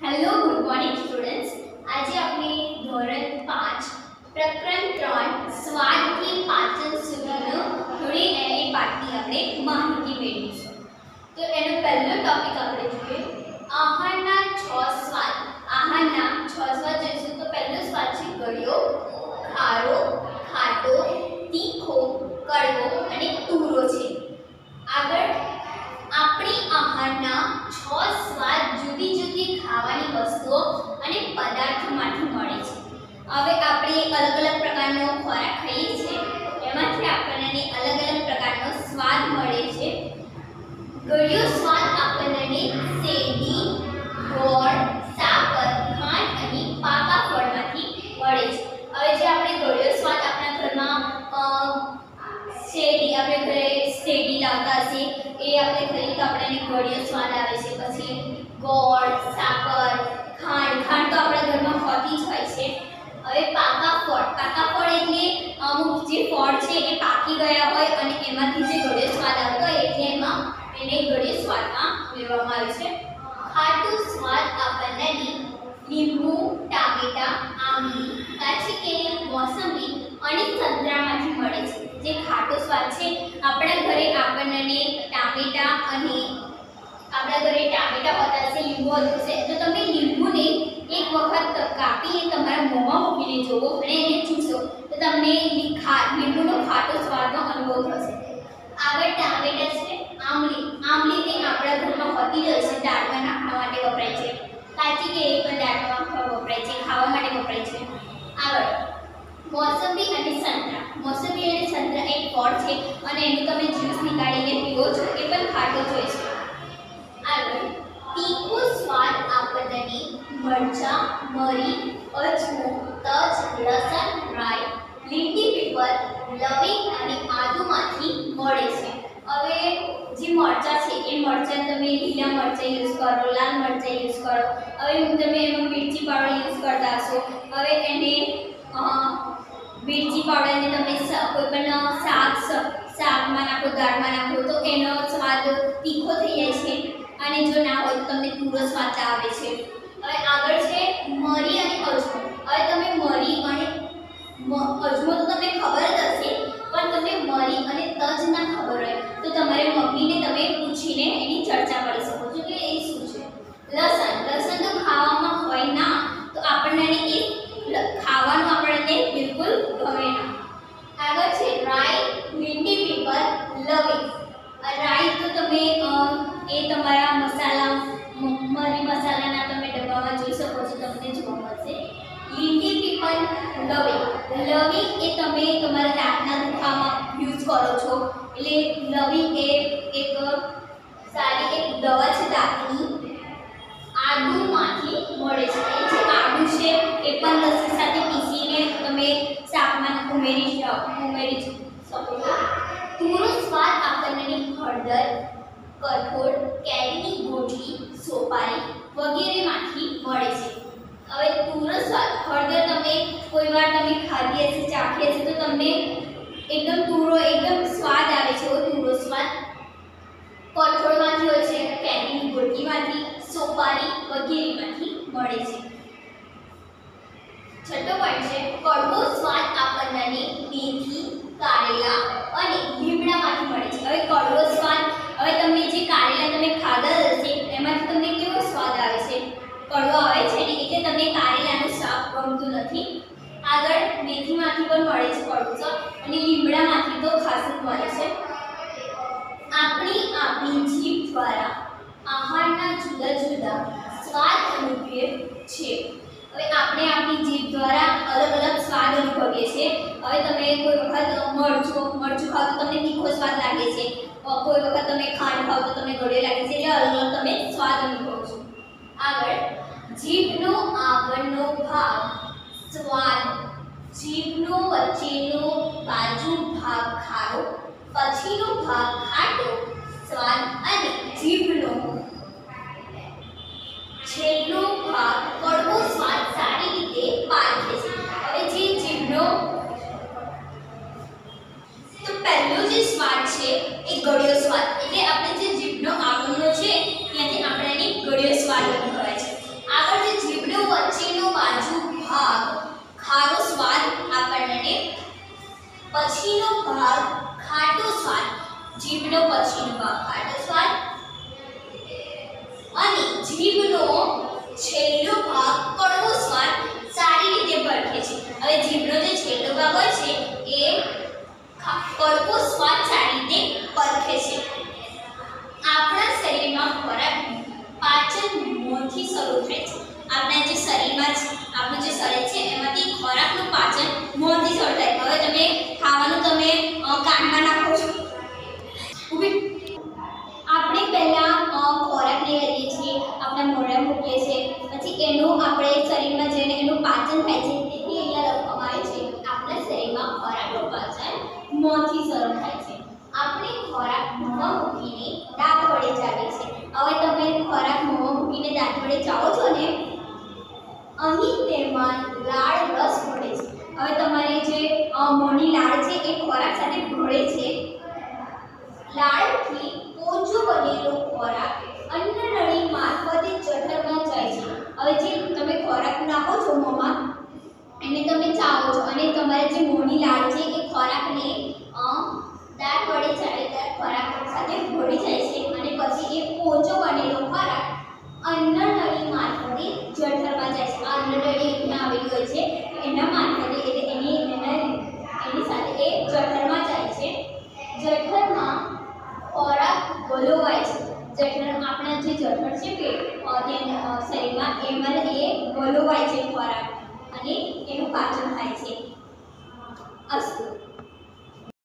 Hello good morning students આજે આપણે ધોરણ પાંચ, પ્રકરણ ત્રણ સ્વાદથી પાચન સુધીનો થોડી એની પાઠની આપણે માહિતી મેળવીશું. તો એનો પહેલો ટોપિક આપણે જોઈએ. આહારના છ સ્વાદ, આહારના છ સ્વાદ જોઈશું તો પહેલો સ્વાદ છે ગળ્યો ખારો ખાટો તીખો કડવો અને તુરો છે આગળ આહારના છ સ્વાદ જુદી જુદી ખાવાની વસ્તુઓ અને પદાર્થોમાંથી મળે છે. હવે આપણે અલગ અલગ પ્રકારનો ખોરાક ખાઈએ છીએ. એમાંથી આપણને અલગ અલગ પ્રકારનો સ્વાદ મળે છે. ગળ્યો સ્વાદ આપણને શેરડી, ગોળ, સાકર, ખાંડ અને પાકા ફળમાંથી મળે છે. હવે જે આપણે ગળ્યો સ્વાદ આપણા ઘરમાં શેરડી, આપણે ઘરે શેરડી લાવતા હશે એ આપણે ખાઈએ તો આપણને ગળ્યો સ્વાદ આવે છે. પછી ગોળ, સાકર, ખાંડ. ખાંડ તો આપણા ઘરમાં હોતી જ હોય છે. હવે પાકા ફળ. પાકા ફળ એટલે અમુક જે ફળ છે એ પાકી ગયા હોય અને એમાંથી જે ગળ્યો સ્વાદ આવતો હોય એટલે એમાં એને ગળ્યો સ્વાદમાં લેવામાં આવે છે. ખાટું સ્વાદ આપણને લીંબુ ટામેટા આંબલી કાચી કેરી મોસંબી અને સંતરામાંથી મળે છે જે ખાટો સ્વાદ છે આપણા ઘરે આપણને ટામેટા અને આપણા ઘરે ટામેટા હોતા હશે લીંબુ હતું છે. તો તમે લીંબુને એક વખત કાપી તમારા મોંમાં મૂકીને જોવો અને એને ચૂસો. તો તમને લી- ખા- લીંબુનો ખાટો સ્વાદનો અનુભવ થશે. આગળ ટામેટા છે આમલી આમલી તે આપણા ઘરમાં હોતી જ છે, દાળમાં નાખવા માટે વપરાય છે. કાચી કેરી પણ દાળમાં વપરાય છે, ખાવા માટે વપરાય છે. આગળ, મોસંબી અને સંતરા. મોસંબી અને સંતરા એક ફળ છે, અને એનું તમે જ્યુસ નીકાળીને પીવો છો, એ પણ ખાટો જ હોય છે આગળ તીખો સ્વાદ આપણને મરચા, મરી, અજમો, તજ, લસણ, રાઈ લીંડી પીપર, લવિંગ અને આદુમાંથી મળે છે. હવે જે મરચા છે, એ મરચા તમે લીલા મરચા યુઝ કરો, લાલ મરચા યુઝ કરો. હવે તમે એમાં મિરચી પાવડર યુઝ કરતા હશો. હવે એને મિરચી પાવડરને તમે કોઈ પણ શાક શાકમાં નાખો, દાળમાં નાખો, તો એનો સ્વાદ તીખો થઈ જાય છે. અને જો ના હોય તો તમને પૂરો સ્વાદ આવે છે. હવે આગળ છે મરી અને અજમો. હવે તમે મરી અને અજમો તો તમને ખબર જ હશે પણ તમને મરી અને તજ ના ખબર હોય તો તમારે મમ્મીને તમે પૂછીને એની ચર્ચા કરી શકો છો કે એ શું છે લસણ લસણ તો ખાવામાં હોય ના તો આપણને એ લ- ખાવાનું આપણને બિલકુલ ગમે ના આગળ છે રાઈ લીંડી પીપર લવિંગ આ રાઈ તો તમે અ, એ તમારા મસાલા મ- મરી મસાલાના તમે ડબ્બામાં જોઈ શકો છો તમને જોવા મળશે લીંડી પીપર લવિંગ લવિંગ એ તમે તમારા દાંતના દુખાવામાં યુઝ કરો છો. એટલે લવિંગ એ એક સારી એક દવા છે દાંતની. આદુમાંથી મળે છે. એ જે આદુ છે, એ પણ લસ્સી સાથે પીસીને તમે શાકમાં ઉમેરી ઉમેરી શકો છો. તુરનો સ્વાદ આપણને હળદર, કઠોળ, કેરીની ગોટલી, સોપારી વગેરેમાંથી મળે છે. હવે તુરનો સ્વાદ, હળદર તમે કોઈ વાર તમે ખાધી હશે, ચાખી હશે, તો તમને એકદમ તુરો એકદમ સ્વાદ આવે છે, એવો તુરો સ્વાદ કઠોળમાંથી હોય છે કેરીની ગોટલીમાંથી સોપારી વગેરેમાંથી મળે છે છઠ્ઠો પોઈન્ટ છે કડવો સ્વાદ આપણને મેથી કારેલા અને લીમડામાંથી મળે છે હવે કડવો સ્વાદ હવે તમને જે કારેલા તમે ખાધા જ હશે એમાંથી તમને કેવો સ્વાદ આવે છે કડવો આવે છે ને એટલે તમને કારેલાનું શાક ગમતું નથી આગળ મેથીમાંથી પણ મળે છે સ્વાદ અને લીમડામાંથી તો ખાસ જ મળે છે. આપણી આપણી જીભ દ્વારા આહારના જુદા જુદા સ્વાદ અનુભવીએ છીએ હવે આપણે આપણી જીભ દ્વારા અલગ અલગ સ્વાદ અનુભવીએ છીએ. હવે તમે કોઈ વખત મરચું મરચું ખાવ તો તમને તીખો સ્વાદ લાગે છે. કોઈ વખત તમે ખાંડ ખાવ તો તમને ગળે લાગે છે. એટલે અલગ અલગ તમે સ્વાદ અનુભવો છો. આગળ જીભનો આગળનો ભાગ સ્વાદ જીભનો વચ્ચેનો બાજુ ભાગ ખારો પછીનો ભાગ ખાટો સ્વાદ અને જીભનો. છેલ્લો ભાગ કડવો સ્વાદ સારી રીતે પારખે છે. હવે જે જીભનો તો પહેલો જે સ્વાદ છે, એ ગળ્યો સ્વાદ એટલે આપણે જે જીભનો પછીનો ભાગ આટો સ્વાદ અને જીભનો છેલ્લો ભાગ કડવો સ્વાદ સારી રીતે ભરખે છે. હવે જીભનો જે છેલ્લો ભાગ હોય છે, એ કડવો સ્વાદ સારી રીતે પરખે છે. આપણા શરીરમાં ખોરાક પાચન મોથી શરૂ થાય છે. આપણા જે શરીરમાં આપણું જે શરીર છે, એમાં અહીં તેમાં લાળ રસ મળે છે. હવે તમારે જે મોની લાળ છે એ ખોરાક સાથે ભળે છે. લાળથી પોચો બનેલો ખોરાક અન્નનળી મારફતે જઠરમાં જાય છે. હવે જે તમે ખોરાક નાખો છો મોંમાં, એને તમે ચાવો છો. અને તમારે જે મોની લાળ છે એ ખોરાકને દાંત વડે ચાવેલા ખોરાક સાથે ભળી જાય છે. અને પછી એ પોચો બનેલો ખોરાક અન્નનળી મારફતે જઠરમાં જાય છે આ અન્નનળી અહીંયા આવેલી હોય છે, એના મારફતે એટલે એની એના એની સાથે એ જઠરમાં જાય છે. જઠરમાં ખોરાક ગલોવાય છે. જઠર આપણા જે જઠર છે પેટ શરીરમાં એમાં એ ગલોવાય છે ખોરાક. અને એનું પાચન થાય છે. અસ્તુ